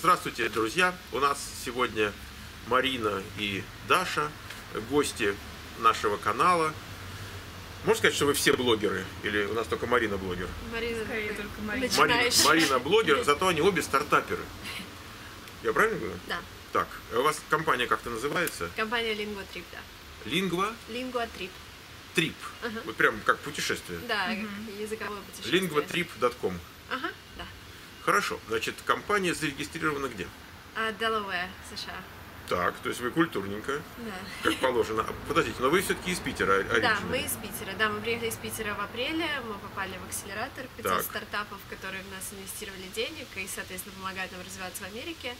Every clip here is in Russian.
Здравствуйте, друзья! У нас сегодня Марина и Даша, гости нашего канала. Можно сказать, что вы все блогеры? Или у нас только Марина блогер? Марина, Скорее только Марина. Марина. Марина блогер, зато они обе стартаперы. Я правильно говорю? Да. Так, а у вас компания как-то называется? Компания Lingua Trip, да. Lingua Lingua Trip. Trip. Ага. Вот прям как путешествие. Да, языковое путешествие. Lingvatrip.com. Ага, да. Хорошо. Значит, компания зарегистрирована где? А, Делавэр, США. Так, то есть вы культурненько, Да. как положено. А, Подождите, но вы все-таки из Питера Да, оригинально. мы из Питера. Да, мы приехали из Питера в апреле, мы попали в акселератор 500 Так. стартапов, которые в нас инвестировали денег и, соответственно, помогают нам развиваться в Америке.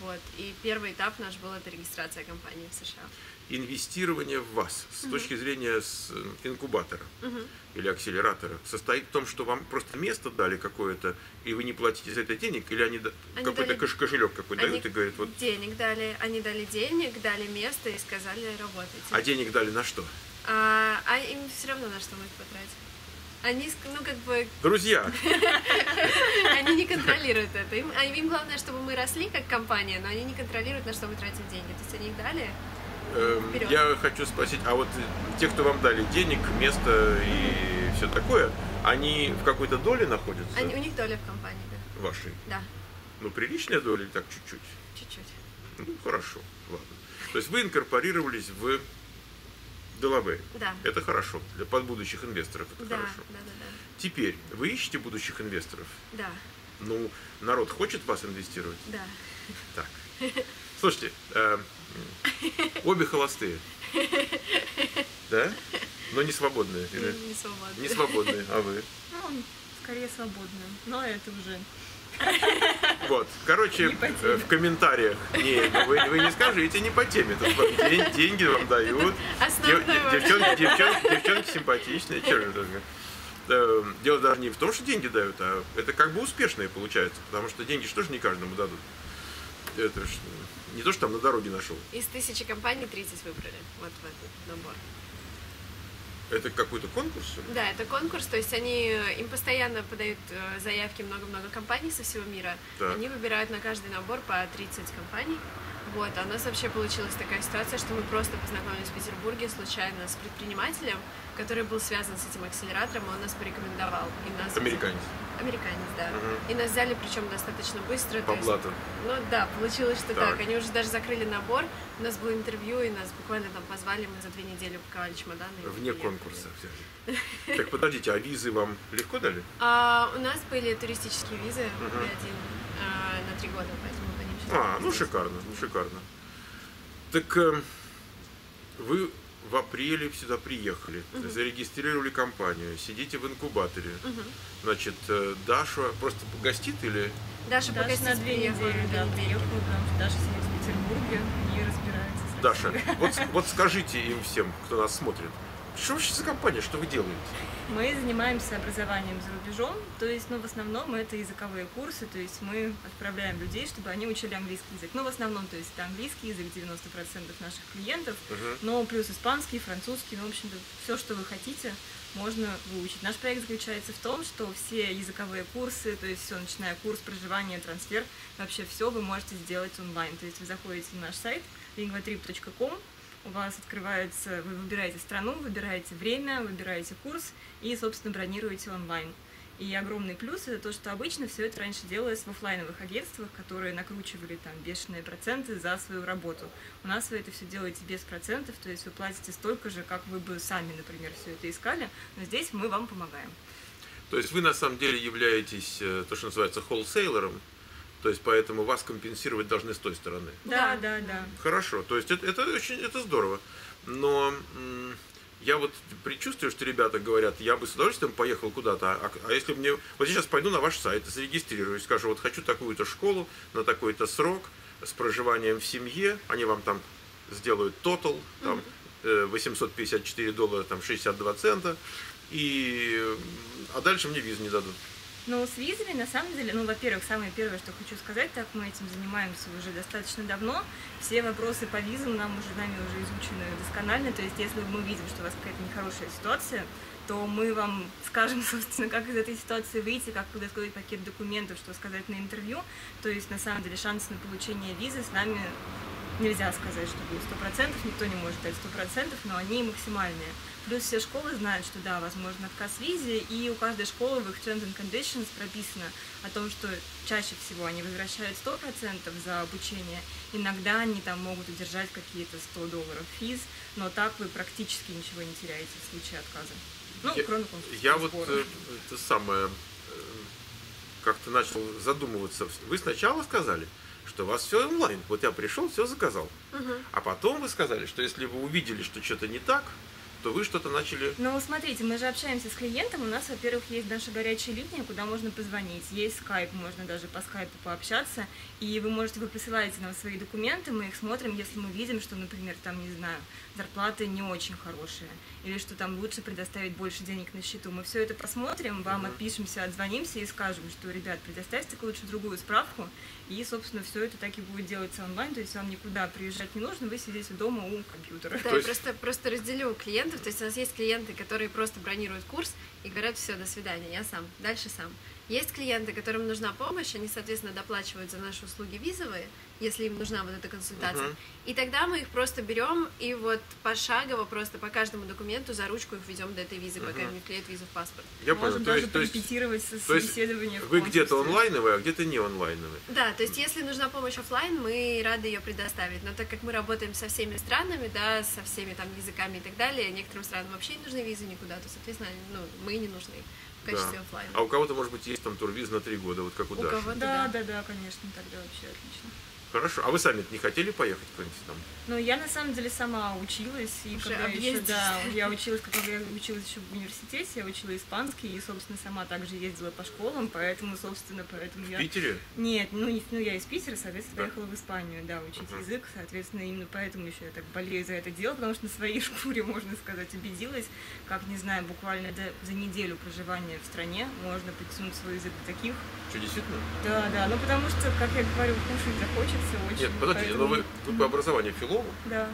Вот. И первый этап наш был это регистрация компании в США. Инвестирование в вас с точки зрения с, э, инкубатора или акселератора состоит в том, что вам просто место дали какое-то, и вы не платите за это денег, или они, Они какой-то дали- кош- кошелек какой Они дают и говорят, вот, денег дали, они дали денег, дали место и сказали работайте. а денег дали на что? А, а им все равно на что мы их потратим. Они, ну, как бы, Друзья, они не контролируют это. Им, а им главное, чтобы мы росли как компания, но они не контролируют, на что мы тратим деньги. То есть они их дали. эм, Вперед. я хочу спросить, а вот те, кто вам дали денег, место и все такое, они в какой-то доле находятся Они, у них доля в компании, да. вашей? Да, Ну, приличная доля или так чуть-чуть? чуть-чуть. Ну, хорошо, ладно. То есть вы инкорпорировались в Делавэре. Да. Это хорошо. Для под будущих инвесторов это Да, хорошо. да, да, Теперь, вы ищете будущих инвесторов? да. Ну, народ хочет в вас инвестировать? Да, да. Так. Слушайте, э, обе холостые. Да? Но не свободные. или? Не, свободно. Не свободные, а вы? Ну, скорее свободным. Но это уже Вот, короче, э, в комментариях, не, ну вы, вы не скажите, не по теме, тут вам день- деньги вам дают. Дев- дев- девчонки, девчонки, девчонки симпатичные, чё же это? Дело даже не в том, что деньги дают, а это как бы успешные получается, потому что деньги что же не каждому дадут. Это ж не то, что там на дороге нашел. Из тысячи компаний 30 выбрали вот в этот набор. Это какой-то конкурс? Да, это конкурс, то есть они, э, им постоянно подают э, заявки много-много компаний со всего мира. Так. Они выбирают на каждый набор по 30 компаний. Вот, а у нас вообще получилась такая ситуация, что мы просто познакомились в Петербурге случайно с предпринимателем, который был связан с этим акселератором, и он нас порекомендовал. И нас Американец. Американец, да. Мгм. И нас взяли, причем достаточно быстро. По есть- ну да, получилось, что Так. так. Они уже даже закрыли набор. У нас было интервью, и нас буквально там позвали, мы за две недели упаковали чемоданы. Вне конкурса взяли. Так подождите, а визы вам легко дали? А, у нас были туристические визы. B1 а, на три года, поэтому по ним сейчас А, ну шикарно, ну шикарно. Так э, вы в апреле сюда приехали, зарегистрировали компанию, сидите в инкубаторе. Значит, э, Даша просто гостит или? Даша, Даша погостить на две недели, да, приехала, потому что Даша сидит в Петербурге и разбирается Даша, вот, вот скажите им всем, кто нас смотрит, что вообще за компания, что вы делаете? Мы занимаемся образованием за рубежом, то есть, ну, в основном это языковые курсы, то есть мы отправляем людей, чтобы они учили английский язык. Ну, в основном, то есть это английский язык 90% наших клиентов, Мгм. но плюс испанский, французский, ну, в общем-то, все, что вы хотите, можно выучить. Наш проект заключается в том, что все языковые курсы, то есть все, начиная курс, проживание, трансфер, вообще все вы можете сделать онлайн. То есть вы заходите на наш сайт lingvatrip.com, у вас открывается, вы выбираете страну, выбираете время, выбираете курс и, собственно, бронируете онлайн. И огромный плюс это то, что обычно все это раньше делалось в оффлайновых агентствах, которые накручивали там бешеные проценты за свою работу. У нас вы это все делаете без процентов, то есть вы платите столько же, как вы бы сами, например, все это искали, но здесь мы вам помогаем. То есть вы на самом деле являетесь э, то, что называется холлсейлером, то есть поэтому вас компенсировать должны с той стороны. Да, Да, да. Хорошо, то есть это, это очень это здорово. Но я вот предчувствую, что ребята говорят, я бы с удовольствием поехал куда-то, а, а если мне... Вот сейчас пойду на ваш сайт, зарегистрируюсь, скажу, вот хочу такую-то школу на такой-то срок с проживанием в семье, они вам там сделают тотал, там э, 854 доллара, там 62 цента, и, а дальше мне визу не дадут. Ну, с визами, на самом деле, ну, во-первых, самое первое, что хочу сказать, так мы этим занимаемся уже достаточно давно. Все вопросы по визам нам уже нами уже изучены досконально. То есть, если мы видим, что у вас какая-то нехорошая ситуация, то мы вам скажем, собственно, как из этой ситуации выйти, как подготовить пакет документов, что сказать на интервью. То есть, на самом деле, шансы на получение визы с нами нельзя сказать, что будет сто процентов, никто не может дать сто процентов, но они максимальные. Плюс все школы знают, что да, возможно отказ в визе, и у каждой школы в их Terms and Conditions прописано о том, что чаще всего они возвращают сто процентов за обучение, иногда они там могут удержать какие-то 100 долларов физ, но так вы практически ничего не теряете в случае отказа. Ну, я, кроме Я вот э, это самое э, как-то начал задумываться. Вы сначала сказали, что у вас все онлайн. Вот я пришел, все заказал. Угу. А потом вы сказали, что если вы увидели, что что-то не так, то вы что-то начали... Ну, смотрите, мы же общаемся с клиентом, у нас, во-первых, есть наша горячая линия, куда можно позвонить, есть скайп, можно даже по скайпу пообщаться, и вы можете, вы присылаете нам свои документы, мы их смотрим, если мы видим, что, например, там, не знаю, зарплаты не очень хорошие, или что там лучше предоставить больше денег на счету. Мы все это посмотрим, вам отпишемся, отзвонимся и скажем, что, ребят, предоставьте лучше другую справку, и, собственно, все это так и будет делаться онлайн, то есть вам никуда приезжать не нужно, вы сидите дома у компьютера. Да, я просто, просто разделю клиентов, то есть у нас есть клиенты, которые просто бронируют курс и говорят, все, до свидания, я сам, дальше сам. Есть клиенты, которым нужна помощь, они, соответственно, доплачивают за наши услуги визовые, если им нужна вот эта консультация. Мгм. И тогда мы их просто берем и вот пошагово просто по каждому документу за ручку их ведем до этой визы, пока Мгм. им не вклеят визу в паспорт. Я Можем понял. Даже то есть, порепетировать со то есть собеседования в вы где-то онлайновые, а где-то не онлайновые. Да, то есть если нужна помощь оффлайн, мы рады ее предоставить. Но так как мы работаем со всеми странами, да, со всеми там языками и так далее, некоторым странам вообще не нужны визы никуда, то, соответственно, ну, мы не нужны в качестве Да. оффлайна. А у кого-то, может быть, есть там турвиз на три года, вот как у, У Даши. кого-то Да, да. да, да, конечно, тогда вообще отлично. Хорошо. А вы сами не хотели поехать куда-нибудь там? Ну, я на самом деле сама училась, и Уже когда еще, объездилась. да, я училась, когда я училась еще в университете, я учила испанский, и, собственно, сама также ездила по школам, поэтому, собственно, поэтому В я... Питере? Нет, ну, не, ну я из Питера, соответственно, Да. поехала в Испанию, да, учить Мгм. язык, соответственно, именно поэтому еще я так болею за это дело, потому что на своей шкуре, можно сказать, убедилась, как, не знаю, буквально до- за неделю проживания в стране можно подтянуть свой язык до таких. Что, действительно? Да, да, ну потому что, как я говорю, кушать захочется очень. Нет, подождите, но вы, вы по образованию филолог? Да.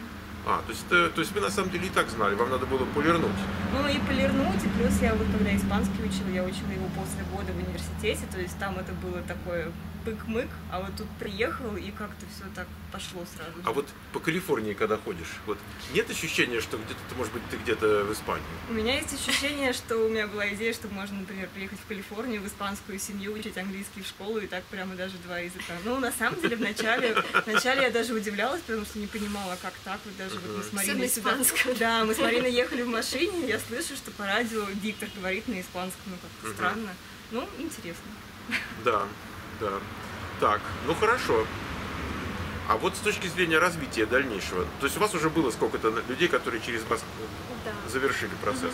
А, то есть, это- то есть вы на самом деле и так знали, вам надо было полирнуть. Ну и полирнуть, и плюс я вот когда испанский учила, я учила его после года в университете, то есть там это было такое пык-мык, а вот тут приехал, и как-то все так пошло сразу. А вот по Калифорнии, когда ходишь, вот нет ощущения, что где-то, ты, может быть, ты где-то в Испании? У меня есть ощущение, что у меня была идея, что можно, например, приехать в Калифорнию, в испанскую семью, учить английский в школу, и так прямо даже два языка. Ну, на самом деле, вначале, вначале я даже удивлялась, потому что не понимала, как так. Вот даже вот мы с Мариной сюда... испанском. Да, мы с Мариной ехали в машине, я слышу, что по радио диктор говорит на испанском, ну, как-то странно. Ну, интересно. Да, да. Так, ну хорошо. А вот с точки зрения развития дальнейшего, то есть у вас уже было сколько-то людей, которые через вас Да. завершили процесс.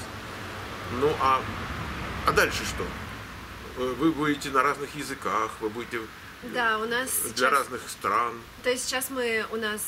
Ну а, а дальше что? Вы будете на разных языках, вы будете Да, у нас для сейчас... разных стран. То есть сейчас мы, у нас,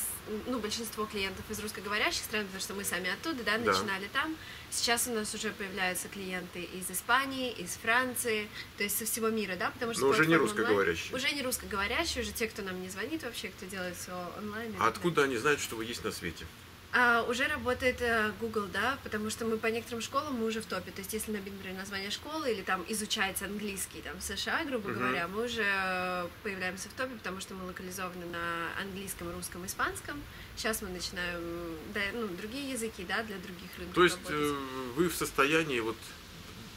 ну, большинство клиентов из русскоговорящих стран, потому что мы сами оттуда, да, Да. начинали там. Сейчас у нас уже появляются клиенты из Испании, из Франции, то есть со всего мира, да, потому что Но уже не платформа онлайн- русскоговорящие. Уже не русскоговорящие, уже те, кто нам не звонит вообще, кто делает все онлайн. А откуда они знают, что вы есть на свете? А, уже работает э, Google, да, потому что мы по некоторым школам мы уже в топе. То есть, если набить, например, название школы или там изучается английский там в США, грубо Мгм. говоря, мы уже появляемся в топе, потому что мы локализованы на английском, русском, испанском. Сейчас мы начинаем, да, ну, другие языки, да, для других рынков То есть работать. э, вы в состоянии, вот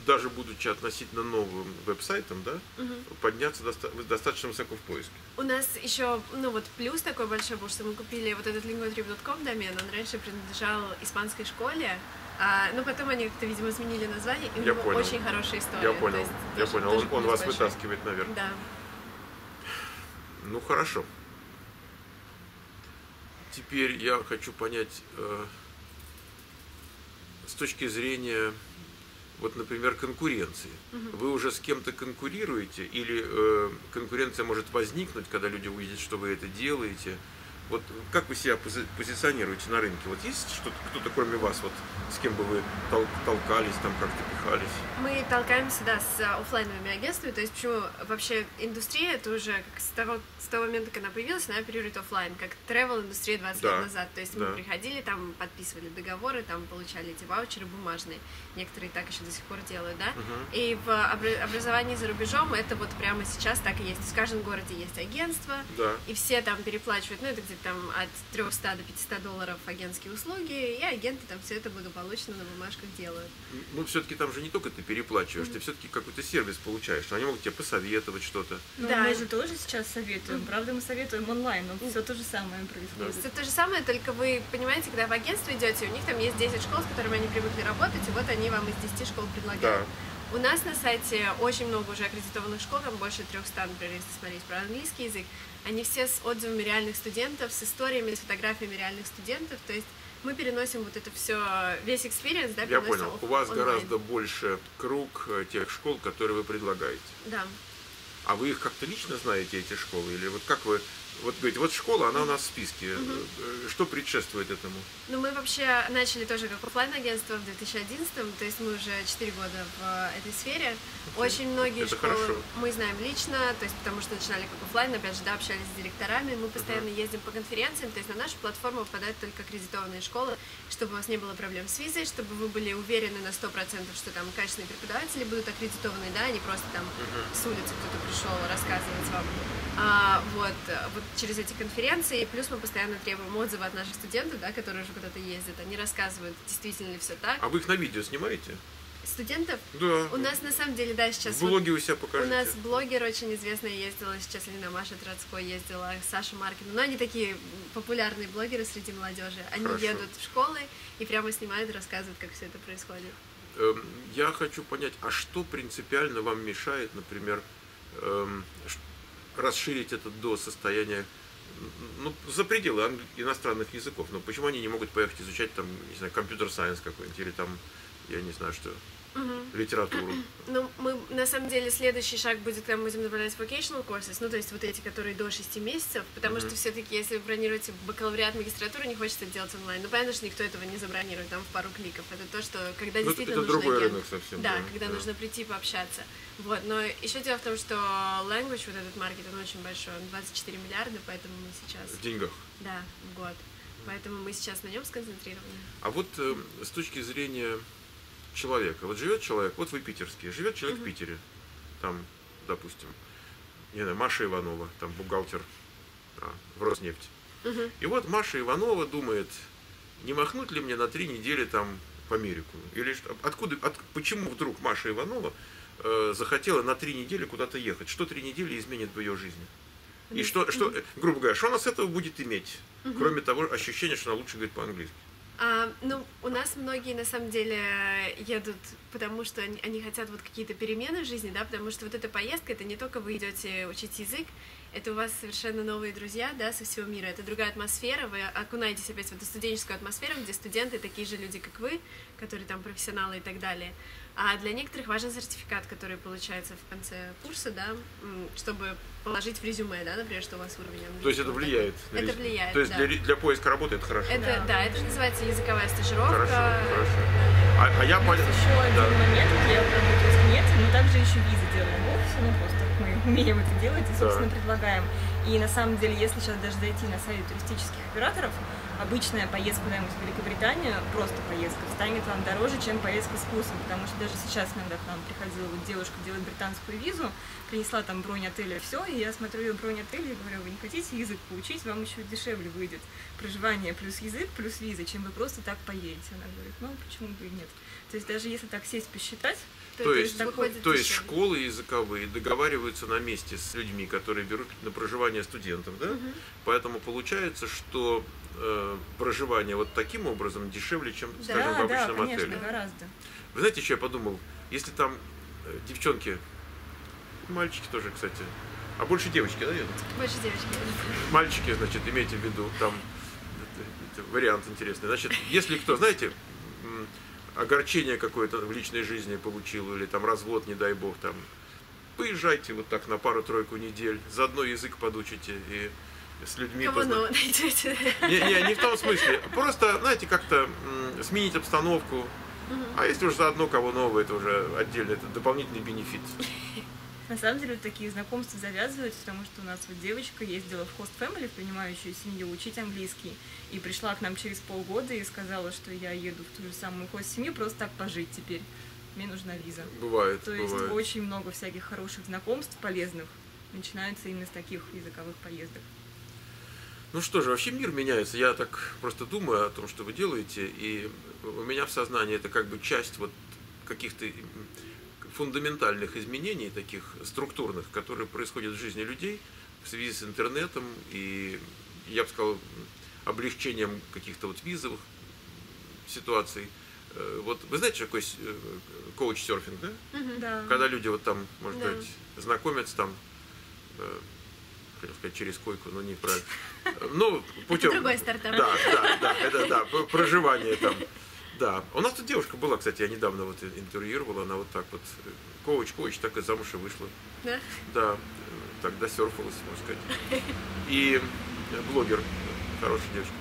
даже будучи относительно новым веб-сайтом, да, Мгм. подняться доста- достаточно высоко в поиске. У нас еще, ну вот плюс такой большой был, что мы купили вот этот lingotrip.com домен, он раньше принадлежал испанской школе, а, но потом они как-то, видимо, сменили название, и у него понял. очень хорошая история. Я понял, есть я тоже- понял. тоже Он, он вас большой. вытаскивает наверх. Да. Ну хорошо. Теперь я хочу понять э, с точки зрения, вот, например, конкуренции. Вы уже с кем-то конкурируете или э, конкуренция может возникнуть, когда люди увидят, что вы это делаете? Вот как вы себя пози- позиционируете на рынке? Вот есть что-то, кто-то кроме вас, вот с кем бы вы тол- толкались, там как-то пихались? Мы толкаемся, да, с оффлайновыми агентствами, то есть почему вообще индустрия, это уже как с того, с того момента, как она появилась, она оперирует оффлайн, как travel индустрия 20 Да, лет назад. То есть да. мы приходили, там подписывали договоры, там получали эти ваучеры бумажные. Некоторые так еще до сих пор делают, да. И в обра- образовании за рубежом это вот прямо сейчас так и есть в каждом городе есть агентство, Да. и все там переплачивают, ну, это где-то там от 300 до 500 долларов агентские услуги, и агенты там все это благополучно на бумажках делают. Ну, все-таки там же не только ты переплачиваешь, ты все-таки какой-то сервис получаешь. Они могут тебе посоветовать что-то. Ну, Да. мы же тоже сейчас советуем. Правда, мы советуем онлайн, но все то же самое происходит. Это то же самое, только вы понимаете, когда в агентство идете, у них там есть 10 школ, с которыми они привыкли работать, и вот они вам из 10 школ предлагают. У нас на сайте очень много уже аккредитованных школ, там больше 300, например, если смотреть про английский язык. Они все с отзывами реальных студентов, с историями, с фотографиями реальных студентов. То есть мы переносим вот это все, весь experience, да, Я понял. У вас онлайн. гораздо больше круг э, тех школ, которые вы предлагаете. Да. А вы их как-то лично знаете, эти школы? Или вот как вы... Вот говорите, вот школа, она у нас в списке. Э, Что предшествует этому? Ну, мы вообще начали тоже как оффлайн агентство в 2011, то есть мы уже 4 года в э, этой сфере. Очень многие Это школы хорошо. мы знаем лично, то есть потому что начинали как оффлайн, опять же, да, общались с директорами, мы постоянно ездим по конференциям, то есть на нашу платформу попадают только аккредитованные школы, чтобы у вас не было проблем с визой, чтобы вы были уверены на 100%, что там качественные преподаватели будут аккредитованы, да, а не просто там с улицы кто-то пришел рассказывать вам. А, вот, вот через эти конференции, и плюс мы постоянно требуем отзывы от наших студентов, да, которые уже куда-то ездят, они рассказывают, действительно ли все так. А вы их на видео снимаете? Студентов Да. у нас на самом деле, да, сейчас В вот у себя у покажите. нас блогер очень известная ездила, сейчас Лена Маша Троцкой ездила, Саша Маркина. Но они такие популярные блогеры среди молодежи. Они Хорошо. едут в школы и прямо снимают рассказывают, как все это происходит. Эм, Я хочу понять, а что принципиально вам мешает, например, эм, расширить это до состояния, ну, за пределы иностранных языков? Ну, почему они не могут поехать изучать там, не знаю, компьютер-сайенс какой-нибудь или там, я не знаю что, литературу? Ну, мы, на самом деле, следующий шаг будет, когда мы будем добавлять vocational courses, ну, то есть вот эти, которые до 6 месяцев, потому что все-таки, если вы бронируете бакалавриат, магистратуру, не хочется это делать онлайн. Ну, понятно, что никто этого не забронирует там в пару кликов. Это то, что когда Ну, действительно это нужно другой агент. рынок совсем, Да, да, когда да. нужно прийти пообщаться. Вот, но еще дело в том, что language, вот этот маркет, он очень большой, он 24 миллиарда, поэтому мы сейчас, В деньгах. да, в год. Поэтому мы сейчас на нем сконцентрированы. А вот э, с точки зрения человека, вот живет человек, вот вы питерские, живет человек в Питере, там, допустим, не знаю, Маша Иванова, там бухгалтер а, в Роснефть. И вот Маша Иванова думает, не махнуть ли мне на три недели там в Америку? Или что- откуда, от, почему вдруг Маша Иванова захотела на три недели куда-то ехать? Что три недели изменит в ее жизни? И что, что, э, грубо говоря, что она с этого будет иметь? Кроме того ощущения, что она лучше говорит по-английски. А, ну, у нас многие на самом деле едут, потому что они, они хотят вот какие-то перемены в жизни, да, потому что вот эта поездка, это не только вы идете учить язык, это у вас совершенно новые друзья, да, со всего мира, это другая атмосфера, вы окунаетесь опять в эту студенческую атмосферу, где студенты такие же люди, как вы, которые там профессионалы и так далее. А для некоторых важен сертификат, который получается в конце курса, да, чтобы положить в резюме, да, например, что у вас уровень английского. То есть это влияет? на Это влияет, То есть да. для, для поиска работы это хорошо? Это, Да. да, это же называется языковая стажировка. Хорошо, хорошо. А, а я У нас понял. еще один Да. момент, я работаю с клиентами, мы также еще визы делаем в офисе, ну просто мы умеем это делать и, собственно, Да. предлагаем. И на самом деле, если сейчас даже зайти на сайт туристических операторов, обычная поездка куда-нибудь в Великобританию, просто поездка, станет вам дороже, чем поездка с курсом, потому что даже сейчас иногда к нам приходила вот девушка делать британскую визу, принесла там бронь отеля, все, и я смотрю ее бронь отеля и говорю, вы не хотите язык поучить, вам еще дешевле выйдет проживание плюс язык плюс виза, чем вы просто так поедете. Она говорит, ну почему бы и нет. То есть даже если так сесть посчитать, То есть, выходит то есть школы языковые договариваются на месте с людьми, которые берут на проживание студентов, да? Поэтому получается, что э, проживание вот таким образом дешевле, чем, Да, скажем, в да, да, обычном конечно, отеле. гораздо. Вы знаете, что я подумал? Если там э, девчонки, мальчики тоже, кстати, а больше девочки, да, наверное? Больше девочки. Мальчики, значит, имейте в виду, там это- это вариант интересный. Значит, если кто, знаете, огорчение какое-то в личной жизни получил, или там развод, не дай бог, там, поезжайте вот так на пару-тройку недель, заодно язык подучите, и с людьми Кого позна- найдете? Не, не, не в том смысле. Просто, знаете, как-то сменить обстановку. А если уж заодно кого нового, это уже отдельно, это дополнительный бенефит. На самом деле такие знакомства завязываются, потому что у нас вот девочка ездила в Host Family, в принимающую семью, учить английский. И пришла к нам через полгода и сказала, что я еду в ту же самую хост семью просто так пожить теперь. Мне нужна виза. Бывает, То есть бывает. очень много всяких хороших знакомств, полезных, начинается именно с таких языковых поездок. Ну что же, вообще мир меняется. Я так просто думаю о том, что вы делаете, и у меня в сознании это как бы часть вот каких-то фундаментальных изменений, таких структурных, которые происходят в жизни людей в связи с интернетом и, я бы сказал, облегчением каких-то вот визовых ситуаций. Э, Вот вы знаете, что такое э, коуч-серфинг, да? Да. Когда люди вот там, может Да. быть, знакомятся там, э, хотел сказать, через койку, но не про... Ну, путем... другой стартап. Да, да, да, это да, проживание там. Да. У нас тут девушка была, кстати, я недавно вот интервьюировала, она вот так вот, э, коуч, коуч, так и замуж и вышла. Да? Да, э, так досерфалась, можно сказать. И э, блогер, хорошая девушка.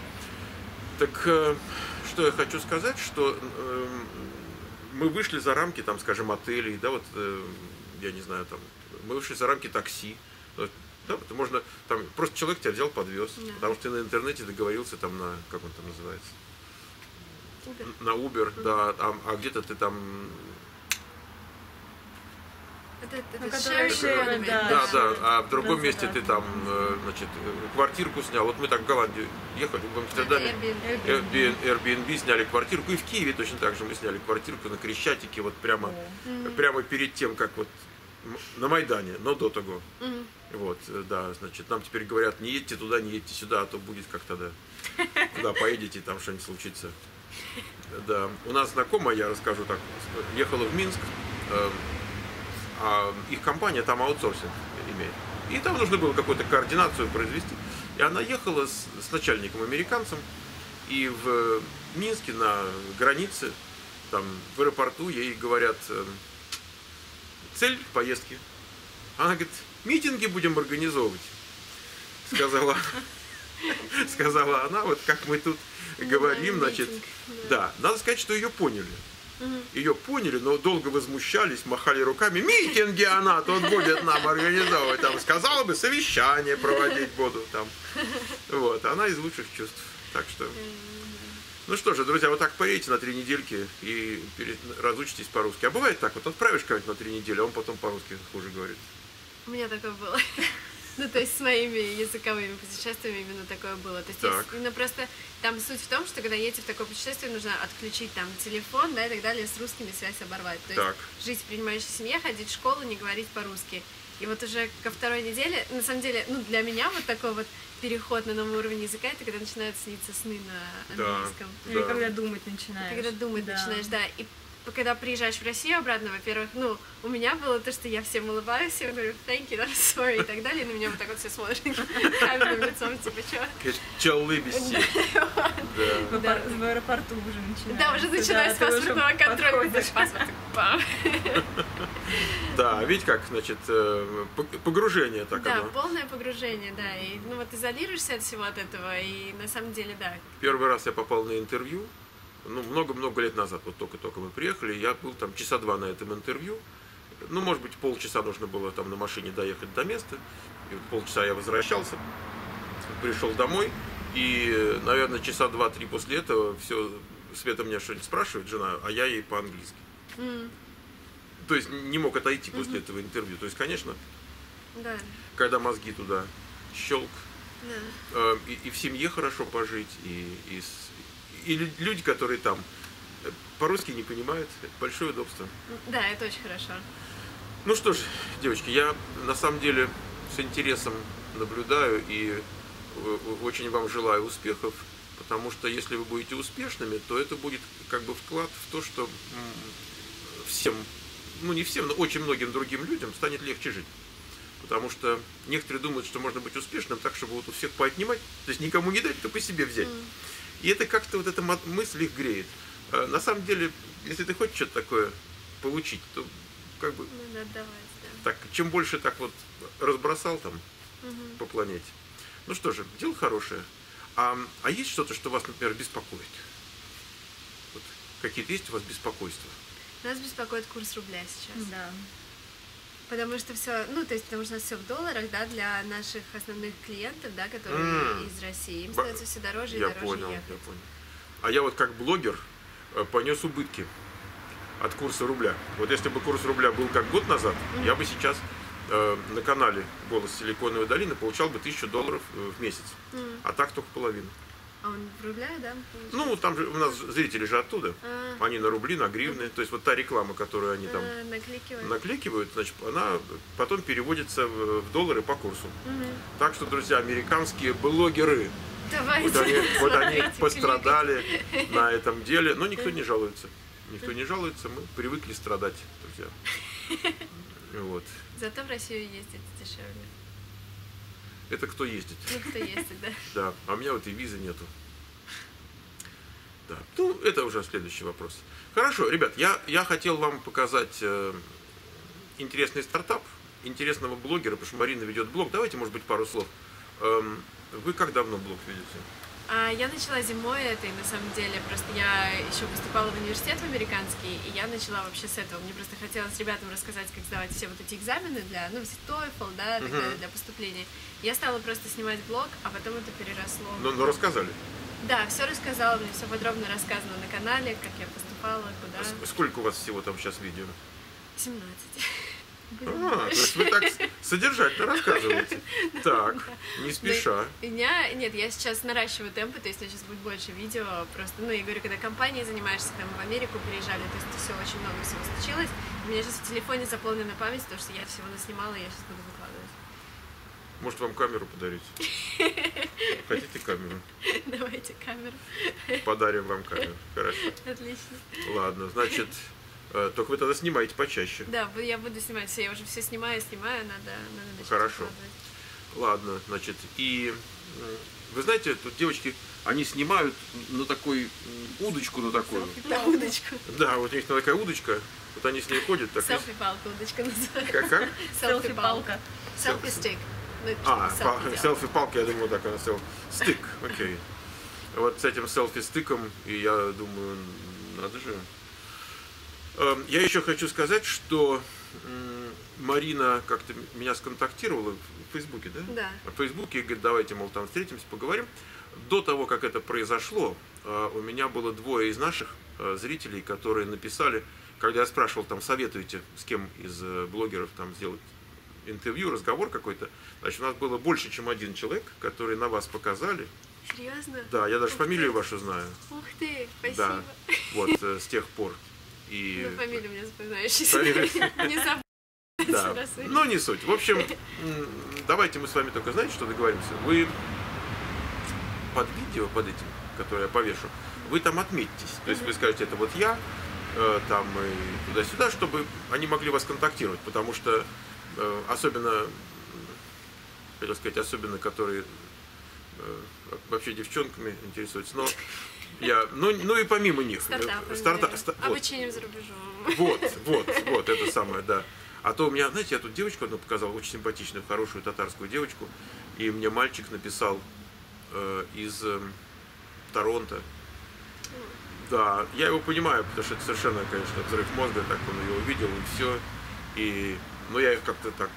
Так что я хочу сказать, что э, мы вышли за рамки, там, скажем, отелей, да, вот, э, я не знаю, там, мы вышли за рамки такси. Да, это можно, там, просто человек тебя взял, подвез, Да. потому что ты на интернете договорился там на, как он там называется, Супер. на Uber, да, а, а где-то ты там Это, это Ну, share, да. Да, да, да. а в другом Да, месте да. ты там, э, значит, квартирку снял. Вот мы так в Голландию ехали, в Амстердаме. Airbnb. Airbnb, Airbnb сняли квартирку, и в Киеве точно так же мы сняли квартирку на Крещатике, вот прямо. Мгм. прямо перед тем, как вот на Майдане, но до того. Мгм. Вот, э, да, значит, нам теперь говорят, не едьте туда, не едьте сюда, а то будет как тогда. Куда поедете, там что-нибудь случится. Да, у нас знакомая, я расскажу так, ехала в Минск, э, а их компания там аутсорсинг имеет. И там нужно было какую-то координацию произвести. И она ехала с, с начальником американцем, и в Минске на границе, там в аэропорту ей говорят э, цель поездки. Она говорит, митинги будем организовывать, сказала, сказала она, вот как мы тут говорим, значит, да, надо сказать, что ее поняли. Ее поняли, но долго возмущались, махали руками. Митинги она тут будет нам организовывать. Там сказала бы, совещание проводить буду там. Вот, она из лучших чувств. Так что, ну что же, друзья, вот так поедете на три недельки и разучитесь по-русски. А бывает так, вот отправишь кого-нибудь на три недели, а он потом по-русски хуже говорит. У меня такое было. Ну, то есть с моими языковыми путешествиями именно такое было. То есть, Так. есть именно просто там суть в том, что когда едете в такое путешествие, нужно отключить там телефон, да, и так далее, с русскими связь оборвать. То есть Так. жить в принимающей семье, ходить в школу, не говорить по-русски. И вот уже ко второй неделе, на самом деле, ну, для меня вот такой вот переход на новый уровень языка, это когда начинают сниться сны на Да. английском. Или Да. когда думать начинаешь. Когда думать Да. начинаешь, да. И когда приезжаешь в Россию обратно, во-первых, ну, у меня было то, что я всем улыбаюсь, я говорю, thank you, I'm sorry, и так далее, и на меня вот так вот все смотрят каменным лицом, типа, чё? Челлы беси. Да. В, аэропорту уже начинается. Да, уже начинаю с паспортного контроля, паспорт. Да, видите, как, значит, э, погружение так Да, полное погружение, да, и, ну, вот изолируешься от всего от этого, и на самом деле, да, Первый раз я попал на интервью, ну, много-много лет назад, вот только-только мы приехали, я был там часа два на этом интервью, ну, может быть, полчаса нужно было там на машине доехать до места, и вот полчаса я возвращался, пришел домой, и, наверное, часа два-три после этого все, Света меня что-нибудь спрашивает, жена, а я ей по-английски. М, То есть не мог отойти после этого интервью. То есть, конечно, да, когда мозги туда щелк, да. Э, и, и в семье хорошо пожить, и, и, с- и лю- люди, которые там э, по-русски не понимают, это большое удобство. Да, это очень хорошо. Ну что ж, девочки, я на самом деле с интересом наблюдаю и э, очень вам желаю успехов, потому что если вы будете успешными, то это будет как бы вклад в то, что всем, ну не всем, но очень многим другим людям станет легче жить. Потому что некоторые думают, что можно быть успешным так, чтобы вот у всех поотнимать, то есть никому не дать, только себе взять. И это как-то вот эта мысль их греет. А На самом деле, если ты хочешь что-то такое получить, то как бы Надо отдавать, да. так, чем больше так вот разбросал там Мгм. по планете. Ну что же, дело хорошее. А, а есть что-то, что вас, например, беспокоит? Вот, какие-то есть у вас беспокойства? Нас беспокоит курс рубля сейчас. Да. Потому что все, ну, то есть, потому что у нас все в долларах, да, для наших основных клиентов, да, которые М. из России. Им становится все дороже и Я дороже понял, ехать. я понял. А я вот как блогер э, понес убытки от курса рубля. Вот если бы курс рубля был как год назад, я бы сейчас э, на канале «Голос Силиконовой долины» получал бы тысячу долларов э, в месяц. М. А так только половину. А он в рублях, да? получается? Ну, там же у нас зрители же оттуда. А, Они на рубли, на гривны. То есть вот та реклама, которую они там а, накликивает. накликивают, значит, она потом переводится в, доллары по курсу. Мгм. Так что, друзья, американские блогеры, Давайте. вот они, вот они пострадали на этом деле, но никто не жалуется. Никто не жалуется, мы привыкли страдать, друзья. Вот. Зато в Россию ездить дешевле. Это кто ездит? Ну, кто ездит, да. Да, а у меня вот и визы нету. Да, ну, это уже следующий вопрос. Хорошо, ребят, я, я хотел вам показать э, интересный стартап, интересного блогера, потому что Марина ведет блог. Давайте, может быть, пару слов. Эм, вы как давно блог ведете? А я начала зимой это, и на самом деле просто я еще поступала в университет в американский, и я начала вообще с этого. Мне просто хотелось ребятам рассказать, как сдавать все вот эти экзамены для, ну, TOEFL, да, так далее, для поступления. Я стала просто снимать блог, а потом это переросло. Ну, ну рассказали. Да, все рассказала, мне все подробно рассказано на канале, как я поступала, куда. С- Сколько у вас всего там сейчас видео? 17. А, то есть вы так содержательно рассказываете. Так, не спеша. У меня, нет, я сейчас наращиваю темпы, то есть у меня сейчас будет больше видео, просто, ну, я говорю, когда компанией занимаешься, там, в Америку переезжали, то есть все, очень много всего случилось, у меня сейчас в телефоне заполнена память, потому что я всего наснимала, и я сейчас буду выкладывать. Может, вам камеру подарить? Хотите камеру? Давайте камеру. Подарим вам камеру. Хорошо. Отлично. Ладно, значит, только вы тогда снимаете почаще. Да, я буду снимать все, я уже все снимаю, снимаю, надо, надо Хорошо. Ладно, значит, и вы знаете, тут девочки, они снимают на такой удочку на такую. Да, удочку. Да, вот у них такая удочка, вот они с ней ходят, так Селфи-палка удочка называется. Как, как? Селфи-палка. Селфи-стик. Ну, А, селфи селфи-палка, я думал, так она сел. Стик, окей. Вот с этим селфи-стиком, и я думаю, надо же. Эм, Я еще хочу сказать, что Марина как-то меня сконтактировала в Фейсбуке, да? Да. В Фейсбуке и говорит, давайте, мол, там встретимся, поговорим. До того, как это произошло, э, у меня было двое из наших э, зрителей, которые написали, когда я спрашивал, там, советуете, с кем из э, блогеров там сделать интервью, разговор какой-то, значит, у нас было больше, чем один человек, который на вас показали. Серьезно? Да, я даже Ух фамилию ты. вашу знаю. Ух ты, Да, спасибо. вот э, с тех пор. И, Ну, фамилия у меня запоминающаяся. Не да. Но не суть. В общем, давайте мы с вами только, знаете, что договоримся? Вы под видео, под этим, которое я повешу, вы там отметьтесь. То есть вы скажете, это вот я, э, там и туда-сюда, чтобы они могли вас контактировать. Потому что э, особенно, хотел сказать, особенно которые э, вообще девчонками интересуются. Но я, ну, ну и помимо них. Стартапы. Старта- наверное. ста- вот. Обучением за рубежом. Вот, вот, вот, это самое, да. А то у меня, знаете, я тут девочку одну показал, очень симпатичную, хорошую татарскую девочку, и мне мальчик написал э, из э, Торонто. Да, я его понимаю, потому что это совершенно, конечно, взрыв мозга, так он ее увидел, и все. И, но я их как-то так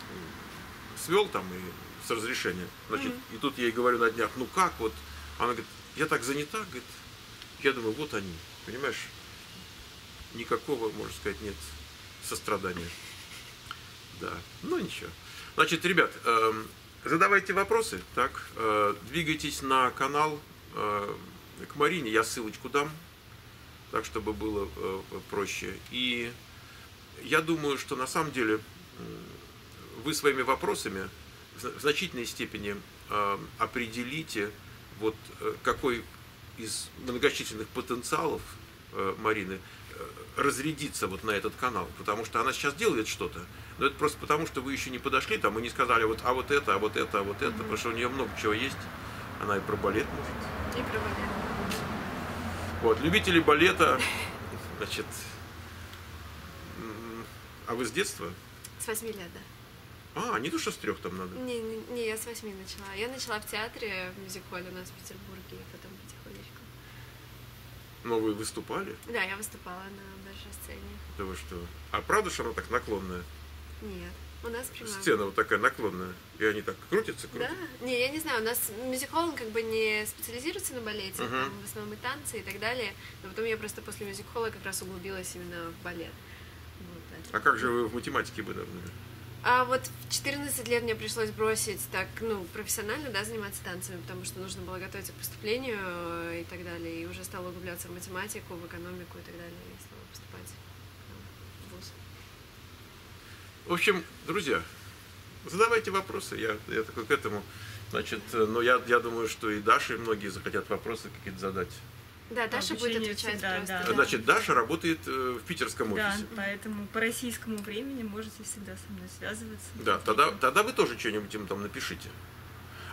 свел там и с разрешения. Значит, и тут я ей говорю на днях, ну как вот? Она говорит, я так занята, говорит, я думаю, вот они, понимаешь? никакого, можно сказать, нет сострадания. Да, ну ничего. Значит, ребят, эм, задавайте вопросы, так, э, двигайтесь на канал э, к Марине, я ссылочку дам, так, чтобы было э, проще. И я думаю, что на самом деле вы своими вопросами в зна- в значительной степени определите, вот какой из многочисленных потенциалов э, Марины э, разрядиться вот на этот канал, потому что она сейчас делает что-то, но это просто потому, что вы еще не подошли там и не сказали вот, а вот это, а вот это, а вот это, потому что у нее много чего есть, она и про балет может. И про балет. Вот, любители балета, значит, а вы с детства? С 8 лет, да. А, не то, что с трех там надо. Не, не, не, я с восьми начала. Я начала в театре, в мюзик-холле у нас в Петербурге, и потом потихонечку. Но вы выступали? Да, я выступала на большой сцене. Да вы что? А правда, что она так наклонная? Нет, у нас прямая. Сцена вот такая наклонная. И они так крутятся, Да? крутятся. Не, я не знаю, у нас мюзик-холл, он как бы не специализируется на балете, Мгм. там в основном и танцы и так далее, но потом я просто после мюзик-холла как раз углубилась именно в балет. Вот, А как же вы в математике бы, наверное? А вот в 14 лет мне пришлось бросить так, ну, профессионально, да, заниматься танцами, потому что нужно было готовиться к поступлению э, и так далее, и уже стала углубляться в математику, в экономику и так далее, и стала поступать ну, в ВУЗ. В общем, друзья, задавайте вопросы. Я, я такой к этому. Значит, э, но я, я думаю, что и Даша, и многие захотят вопросы какие-то задать. Да, Даша будет отвечать всегда, просто. да. Значит, Даша работает э, в питерском Да, офисе. поэтому по российскому времени можете всегда со мной связываться. Да, тогда, тогда вы тоже что-нибудь им там напишите.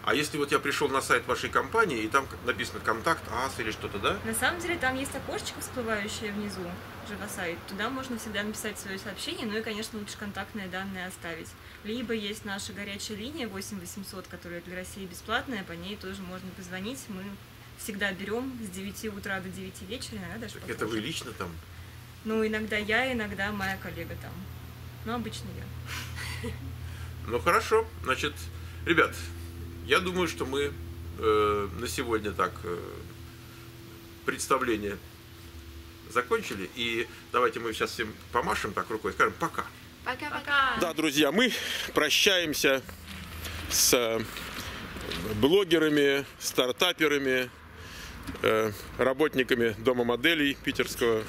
А если вот я пришел на сайт вашей компании, и там написано контакт АС или что-то, да? На самом деле там есть окошечко всплывающее внизу, Живосайт. Туда можно всегда написать свое сообщение, ну и, конечно, лучше контактные данные оставить. Либо есть наша горячая линия 8 800, которая для России бесплатная, по ней тоже можно позвонить. Мы всегда берем с 9 утра до 9 вечера, иногда даже Так это вы лично там? Ну, иногда я, иногда моя коллега там. Но обычно я. Ну хорошо, значит, ребят, я думаю, что мы э, на сегодня так э, представление закончили. И давайте мы сейчас всем помашем так рукой, скажем пока. Пока-пока. Да, друзья, мы прощаемся с э, блогерами, стартаперами, работниками дома моделей питерского.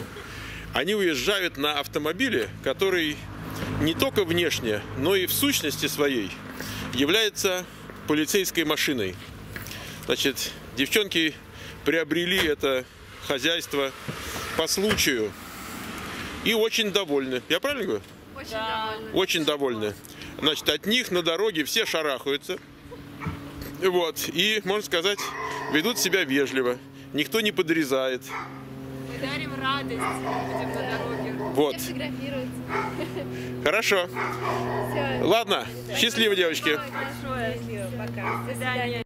Они уезжают на автомобиле, который не только внешне, но и в сущности своей является полицейской машиной. Значит, девчонки приобрели это хозяйство по случаю и очень довольны. Я правильно говорю? Очень довольна. Очень довольны. Значит, от них на дороге все шарахаются. Вот. И, можно сказать, ведут себя вежливо. Никто не подрезает. Мы дарим радость людям на дороге. Вот. Хорошо. Все. Ладно. Счастливо, девочки. Большое. Пока. До свидания.